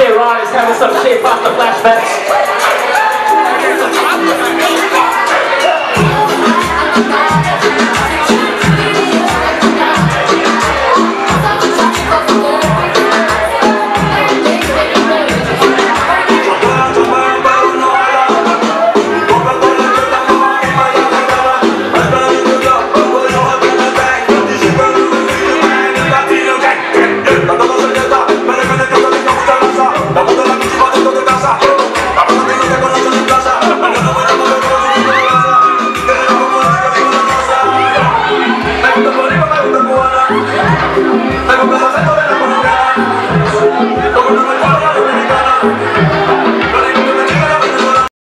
DJ Ron is having some shape off the flashbacks. Tá com começando